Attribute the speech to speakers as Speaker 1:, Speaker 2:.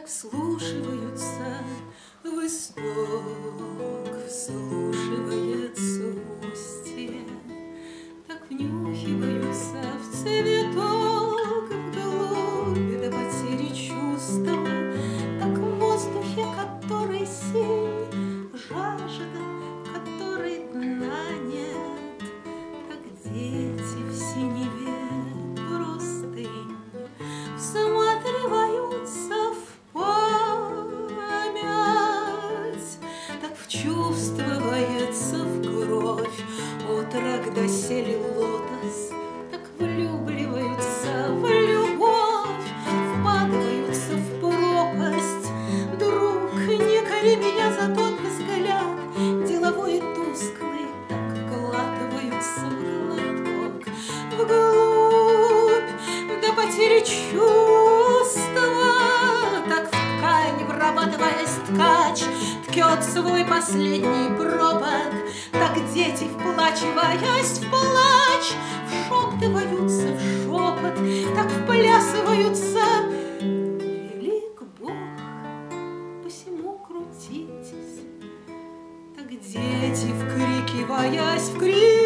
Speaker 1: так вслушиваются в исток, вслушивается отрок доселе лотос, так влюбливаются в любовь, впадываются в пропасть. Друг, не кори меня за тот взгляд, деловой и тусклый, так вкладываются в глоток, вглубь до потери чувства, так в ткань, врабатываясь ткач, ткет свой последний пропад, раскачиваясь в плач, вшептываются в шепот, так вплясываются. Велик Бог, посему крутитесь, так дети, вкрикиваясь в крик,